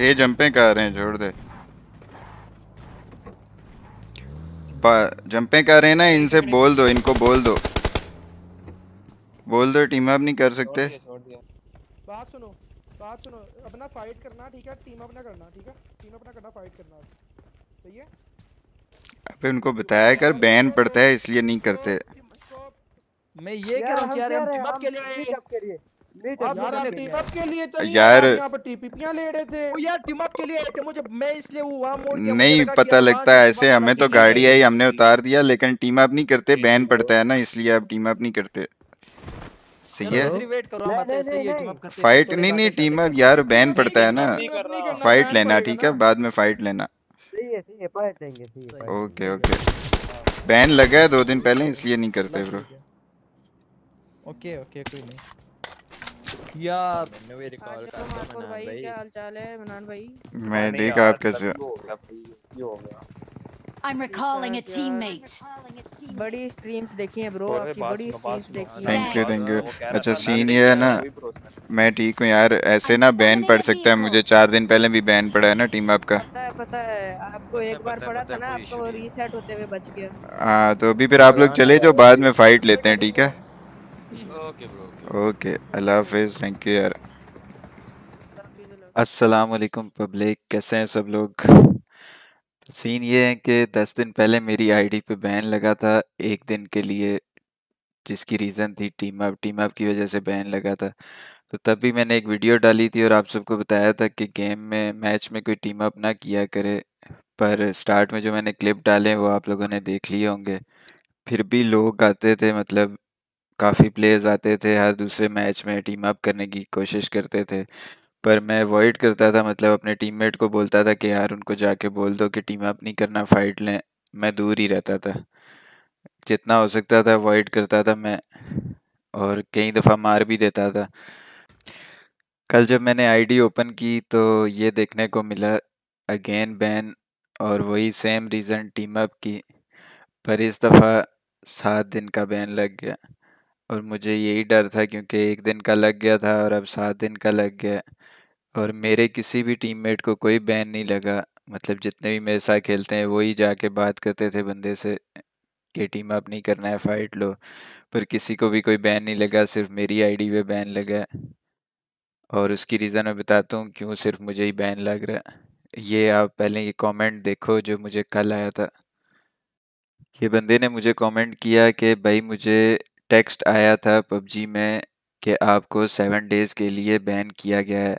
ये जंपे कर रहे हैं छोड़ दे। जंपे कर रहे हैं ना इनसे बोल दो इनको बोल दो। बोल दो टीम अप नहीं कर सकते। बात सुनो बात सुनो अपना फाइट करना ठीक है? टीम अपना करना ठीक है? टीम अपना करना फाइट करना। सही है? अबे उनको बताया कर बैन पड़ता है इसलिए नहीं करते। मैं ये कह रहा हूँ कि यार हम टीम अप के लिए। यार यार टीम अप के लिए आए थे मुझे मैं इसलिए वहाँ मोड़ नहीं पता लगता है ऐसे हमें तो गाड़ी आई हमने उतार दिया लेकिन टीम अप नहीं करते बैन पड़ता है ना इसलिए आप टीम अप नहीं करते। सही है? फाइट नहीं नहीं टीम अप यार बैन पड़ता है ना। फाइट लेना ठीक है? बाद में फाइट लेना। ओके ओके बैन लगा है दो दिन पहले इसलिए नहीं करते ब्रो ओके ओके कोई नहीं। यार मैंने भी रिकॉल कर दिया मनान भाई क्या हालचाल है मनान भाई मैं ठीक आप कैसे हो I'm recalling a teammate. बड़ी स्ट्रीम्स देखी हैं ब्रो आपकी बड़ी स्ट्रीम्स देखी हैं थैंक यू थैंक यू अच्छा सीन ये है ना मैं ठीक हूँ यार ऐसे ना बैन पड़ सकता है मुझे चार दिन पहले भी बैन पड़ा है ना टीम आपका पता है पता है आपको एक बार पड़ा था ना आपको रीसेट होते हुए बच गया हाँ तो अभी फिर आप लोग चले जाओ बाद में फाइट लेते हैं ठीक है ओके ब्रो ओके अल्लाह हाफिज़ थैंक यू यार. अस्सलाम वालेकुम पब्लिक कैसे हैं सब लोग? सीन ये है कि दस दिन पहले मेरी आईडी पे बैन लगा था, एक दिन के लिए जिसकी रीज़न थी टीम अप टीम अप की वजह से बैन लगा था। तो तब भी मैंने एक वीडियो डाली थी और आप सबको बताया था कि गेम में मैच में कोई टीम अप ना किया करे। पर स्टार्ट में जो मैंने क्लिप डाले, वो आप लोगों ने देख लिए होंगे। फिर भी लोग आते थे मतलब काफ़ी प्लेयर्स आते थे, हर दूसरे मैच में टीम अप करने की कोशिश करते थे। पर मैं अवॉइड करता था मतलब अपने टीममेट को बोलता था कि, यार, उनको जाके बोल दो कि टीम अप नहीं करना फ़ाइट लें। मैं दूर ही रहता था। जितना हो सकता था अवॉइड करता था मैं और कई दफ़ा मार भी देता था। कल जब मैंने आईडी ओपन की तो ये देखने को मिला अगेन बैन और वही सेम रीज़न टीम अप की। पर इस दफ़ा सात दिन का बैन लग गया। और मुझे यही डर था क्योंकि एक दिन का लग गया था और अब सात दिन का लग गया और मेरे किसी भी टीममेट को कोई बैन नहीं लगा। मतलब जितने भी मेरे साथ खेलते हैं, वही जाके बात करते थे बंदे से कि टीम अप नहीं करना है फ़ाइट लो। पर किसी को भी कोई बैन नहीं लगा, सिर्फ़ मेरी आईडी पे बैन लगा और उसकी रीज़न मैं बताता हूँ क्यों सिर्फ़ मुझे ही बैन लग रहा है। ये आप पहले ये कमेंट देखो जो मुझे कल आया था। ये बंदे ने मुझे कमेंट किया कि भाई मुझे टेक्स्ट आया था पबजी में कि आपको सेवन डेज़ के लिए बैन किया गया है।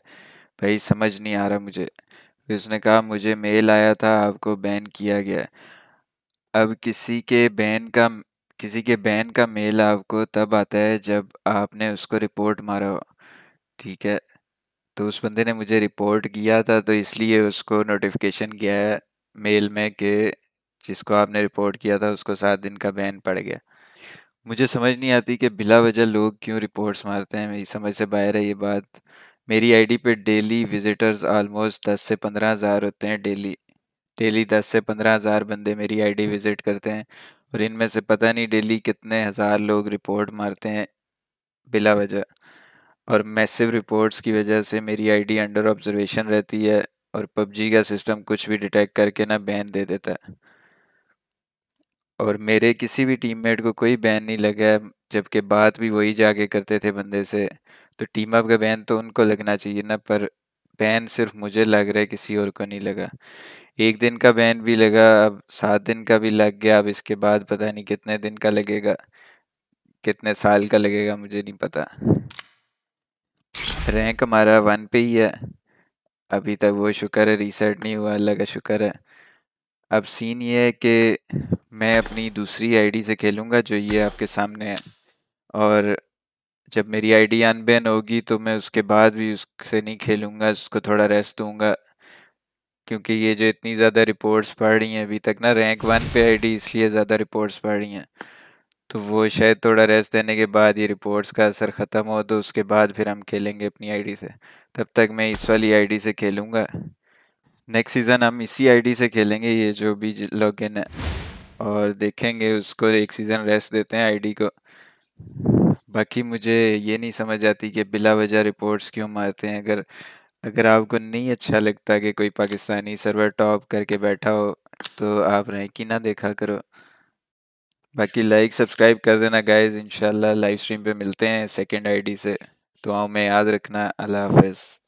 भाई, समझ नहीं आ रहा मुझे। फिर उसने कहा, मुझे मेल आया था, आपको बैन किया गया। अब किसी के बैन का, किसी के बैन का मेल आपको तब आता है जब आपने उसको रिपोर्ट मारा हो। ठीक है? तो उस बंदे ने मुझे रिपोर्ट किया था तो इसलिए उसको नोटिफिकेशन गया है मेल में कि जिसको आपने रिपोर्ट किया था, उसको सात दिन का बैन पड़ गया। मुझे समझ नहीं आती कि बिला वजह लोग क्यों रिपोर्ट्स मारते हैं। मेरी समझ से बाहर है ये बात। मेरी आईडी पे डेली विजिटर्स आलमोस्ट दस से पंद्रह हज़ार होते हैं डेली डेली दस से पंद्रह हज़ार बंदे मेरी आईडी विज़िट करते हैं और इनमें से पता नहीं डेली कितने हज़ार लोग रिपोर्ट मारते हैं बिला वजह। और मैसिव रिपोर्ट्स की वजह से मेरी आईडी अंडर ऑब्जर्वेशन रहती है और पबजी का सिस्टम कुछ भी डिटेक्ट करके ना बैन दे देता है। और मेरे किसी भी टीममेट को कोई बैन नहीं लगा, जबकि बात भी वही जाके करते थे बंदे से। तो टीम अप का बैन तो उनको लगना चाहिए ना, पर बैन सिर्फ़ मुझे लग रहा है, किसी और को नहीं लगा। एक दिन का बैन भी लगा, अब सात दिन का भी लग गया, अब इसके बाद पता नहीं कितने दिन का लगेगा, कितने साल का लगेगा, मुझे नहीं पता। रैंक हमारा वन पे ही है। अभी तक वो शुक्र है रीसेट नहीं हुआ, अल्लाह का शुक्र है। अब सीन ये है कि मैं अपनी दूसरी आईडी से खेलूँगा जो ये आपके सामने है। और जब मेरी आईडी अनबैन होगी तो मैं उसके बाद भी उससे नहीं खेलूँगा, उसको थोड़ा रेस्ट दूँगा। क्योंकि ये जो इतनी ज़्यादा रिपोर्ट्स पढ़ रही हैं, अभी तक ना रैंक वन पे आईडी इसलिए ज़्यादा रिपोर्ट्स पढ़ रही हैं। तो वो शायद थोड़ा रेस्ट देने के बाद ये रिपोर्ट्स का असर ख़त्म हो तो उसके बाद फिर हम खेलेंगे अपनी आईडी से। तब तक मैं इस वाली आईडी से खेलूँगा। नेक्स्ट सीज़न हम इसी आईडी से खेलेंगे, ये जो भी लॉगिन है। और देखेंगे, उसको एक सीज़न रेस्ट देते हैं आईडी को। बाकी मुझे ये नहीं समझ आती कि बिला वजह रिपोर्ट्स क्यों मारते हैं। अगर अगर आपको नहीं अच्छा लगता कि कोई पाकिस्तानी सर्वर टॉप करके बैठा हो तो आप रैंकी ना देखा करो। बाकी लाइक सब्सक्राइब कर देना गाइस इंशाल्लाह लाइव स्ट्रीम पे मिलते हैं सेकंड आईडी से। दुआओं में याद रखना। अल्लाह हाफिज़।